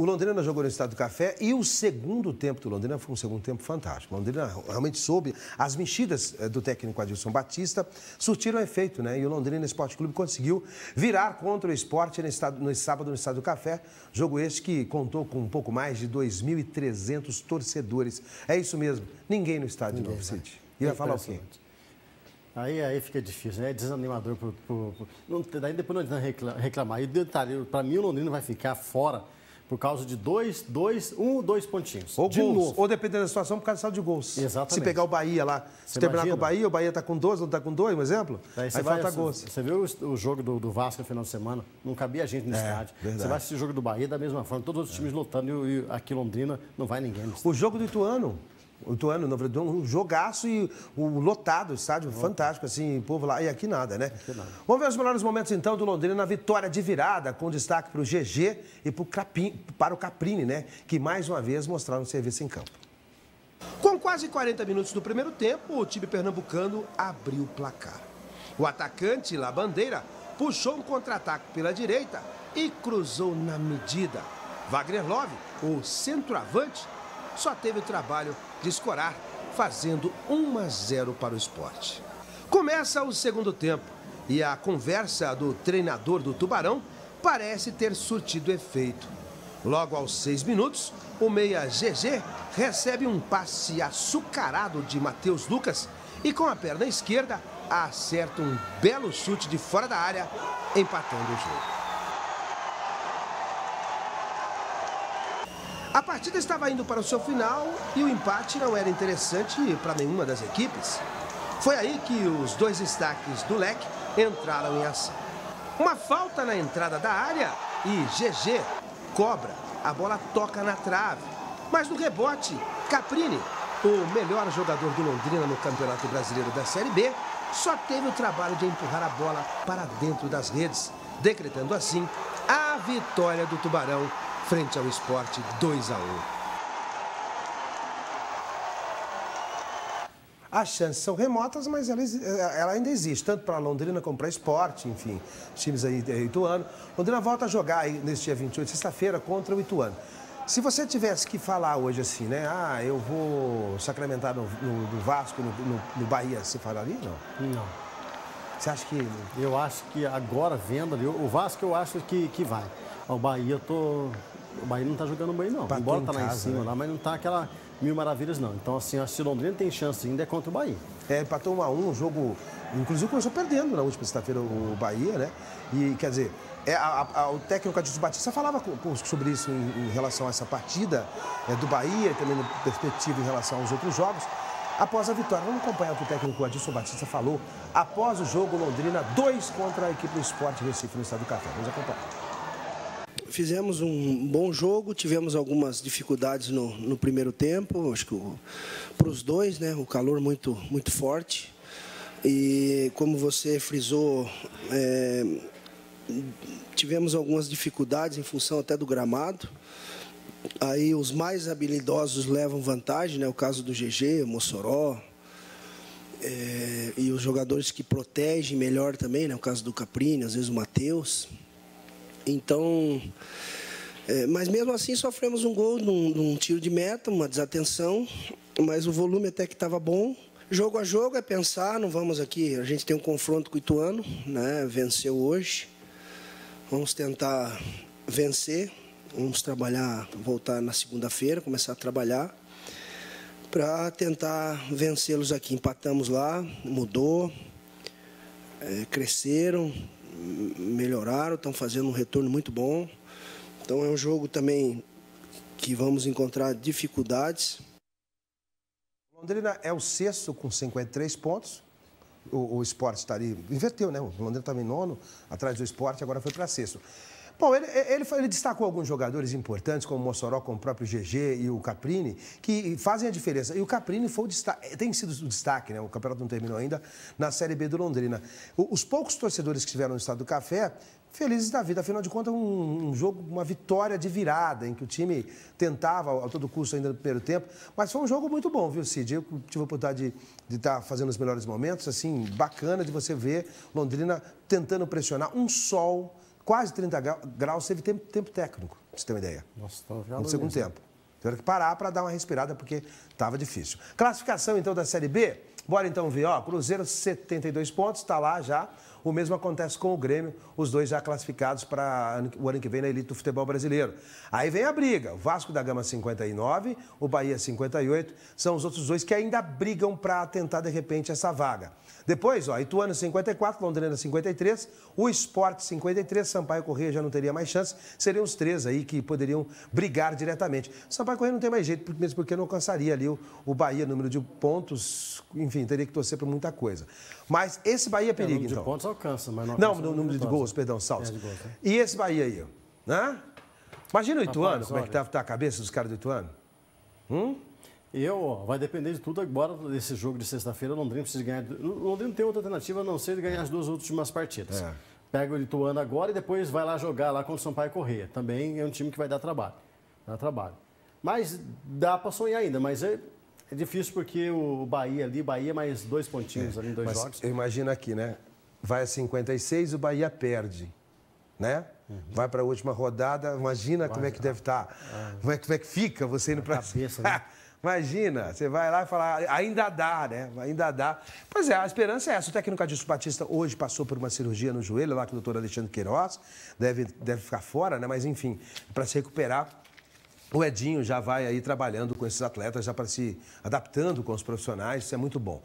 O Londrina jogou no Estado do Café e o segundo tempo do Londrina foi um segundo tempo fantástico. O Londrina realmente soube, as mexidas eh, do técnico Adilson Batista surtiram efeito, né? E o Londrina Esporte Clube conseguiu virar contra o esporte no, sábado no Estado do Café. Jogo este que contou com um pouco mais de 2.300 torcedores. É isso mesmo, ninguém no estádio ninguém, de Novo City. E vai falar o quê? Aí, aí fica difícil, né? É desanimador. Pro, pro, pro, não, daí depois não adianta reclamar. E detalhe, para mim o Londrina vai ficar fora por causa de dois, dois, um ou dois pontinhos. Ou de gols, novo. ou dependendo da situação, por causa de gols. Exatamente. Se pegar o Bahia lá, se você terminar imagina? com o Bahia, o Bahia está com 12, não está com 2, um exemplo? Aí, aí vai, falta gols. Você viu o, jogo do, do, Vasco no final de semana? Não cabia gente no é, estádio. Verdade. Você vai assistir o jogo do Bahia da mesma forma, todos os é. times lutando e, e aqui Londrina não vai ninguém. O jogo do Ituano, o Ituano, um jogaço e o lotado, o estádio fantástico, assim, o povo lá. E aqui nada, né? Aqui nada. Vamos ver os melhores momentos, então, do Londrina na vitória de virada, com destaque para o GG e para o Caprini, né? Que mais uma vez mostraram serviço em campo. Com quase 40 minutos do primeiro tempo, o time pernambucano abriu o placar. O atacante, La Bandeira, puxou um contra-ataque pela direita e cruzou na medida. Wagner Love, o centroavante, só teve o trabalho de escorar, fazendo 1 a 0 para o esporte. Começa o segundo tempo e a conversa do treinador do Tubarão parece ter surtido efeito. Logo aos seis minutos, o meia GG recebe um passe açucarado de Matheus Lucas e com a perna esquerda acerta um belo chute de fora da área, empatando o jogo. A partida estava indo para o seu final e o empate não era interessante para nenhuma das equipes. Foi aí que os dois destaques do leque entraram em ação. Uma falta na entrada da área e GG cobra. A bola toca na trave. Mas no rebote, Caprini, o melhor jogador do Londrina no Campeonato Brasileiro da Série B, só teve o trabalho de empurrar a bola para dentro das redes, decretando assim a vitória do Tubarão frente ao esporte 2 a 1. As chances são remotas, mas ela, ela ainda existe, tanto para Londrina como para esporte, enfim, times aí de Ituano. Londrina volta a jogar aí neste dia 28, sexta-feira, contra o Ituano. Se você tivesse que falar hoje assim, né? Ah, eu vou sacramentar no, no, no Vasco, no, no, no, Bahia, você falaria? Não. Não. Você acha que. Eu acho que agora vendo ali, o Vasco eu acho que, que vai. O Bahia eu tô o Bahia não está jogando bem, não. Bateu Embora tá lá em cima, né? lá, mas não está aquela mil maravilhas, não. Então, assim, a o Londrina tem chance ainda é contra o Bahia. É, empatou 1 a 1 um jogo. Inclusive começou perdendo na última sexta-feira o Bahia, né? E quer dizer, é, a, a, o técnico Adilson Batista falava sobre isso em, em relação a essa partida é, do Bahia, também na perspectiva em relação aos outros jogos. Após a vitória, vamos acompanhar o que o técnico Adilson Batista falou após o jogo Londrina 2 contra a equipe do Esporte Recife no Estado do Café. Vamos acompanhar. Fizemos um bom jogo, tivemos algumas dificuldades no, no primeiro tempo, acho que para os dois, né? O calor muito, muito forte. E como você frisou, é, tivemos algumas dificuldades em função até do gramado. Aí os mais habilidosos levam vantagem, né? O caso do GG, Mossoró, é, e os jogadores que protegem melhor também, né? O caso do Caprini, às vezes o Matheus. Então, é, mas mesmo assim sofremos um gol num, num, tiro de meta, uma desatenção, mas o volume até que estava bom. Jogo a jogo é pensar, não vamos aqui, a gente tem um confronto com o Ituano, né? venceu hoje. Vamos tentar vencer, vamos trabalhar, voltar na segunda-feira, começar a trabalhar para tentar vencê-los aqui. Empatamos lá, mudou, é, cresceram, melhoraram, estão fazendo um retorno muito bom. Então é um jogo também que vamos encontrar dificuldades. Londrina é o sexto com 53 pontos. O, o esporte estaria. Inverteu, né? O Londrina estava em nono, atrás do esporte, agora foi para sexto. Bom, ele, ele, ele, destacou alguns jogadores importantes, como o Mossoró, como o próprio GG e o Caprini, que fazem a diferença. E o Caprini foi o destaque, tem sido o destaque, né? O campeonato não terminou ainda, na Série B do Londrina. Os poucos torcedores que estiveram no estado do Café felizes da vida. Afinal de contas, um, um, jogo, uma vitória de virada, em que o time tentava a todo custo ainda no primeiro tempo. Mas foi um jogo muito bom, viu, Cid? Eu tive a oportunidade de, estar fazendo os melhores momentos, assim, bacana de você ver Londrina tentando pressionar um sol quase 30 graus, teve tempo, tempo técnico. pra você ter uma ideia. Nossa, tá No segundo mesmo. tempo. Tiveram que parar para dar uma respirada porque estava difícil. Classificação, então, da Série B. Bora então ver, ó. Cruzeiro, 72 pontos, está lá já. O mesmo acontece com o Grêmio, os dois já classificados para o ano que vem na elite do futebol brasileiro. Aí vem a briga: o Vasco da Gama 59, o Bahia 58, são os outros dois que ainda brigam para tentar de repente essa vaga. Depois, ó, Ituano 54, Londrina 53, o Esporte 53, Sampaio Corrêa já não teria mais chance. Seriam os três aí que poderiam brigar diretamente. Sampaio Corrêa não tem mais jeito, mesmo porque não alcançaria ali o, o Bahia, número de pontos, enfim, teria que torcer por muita coisa. Mas esse Bahia é perigo, é, então. De alcança, mas não Não, no número de gols, perdão, saltos. É, gols, né? E esse Bahia aí, né? Imagina o Ituano, Rapaz, como é que tá, tá a cabeça dos caras do Ituano? Hum? Eu, vai depender de tudo agora desse jogo de sexta-feira. Londrina precisa ganhar. Londrina não tem outra alternativa a não ser ganhar as duas últimas partidas. É. Pega o Ituano agora e depois vai lá jogar lá contra o Sampaio Correia. Também é um time que vai dar trabalho. Dá trabalho. Mas dá para sonhar ainda, mas é, é, difícil porque o Bahia ali, Bahia mais dois pontinhos é. ali em dois jogos. Imagina aqui, né? Vai a 56, o Bahia perde, né? Uhum. Vai para a última rodada, imagina vai, como é que deve estar. Tá. Ah. Como, é, como é que fica você indo para... cabeça, né? Imagina, você vai lá e fala, ainda dá, né? Ainda dá. Pois é, a esperança é essa. O técnico Adilson Batista hoje passou por uma cirurgia no joelho, lá com o doutor Alexandre Queiroz, deve, deve ficar fora, né? Mas enfim, para se recuperar, o Edinho já vai aí trabalhando com esses atletas, já para se adaptando com os profissionais, isso é muito bom.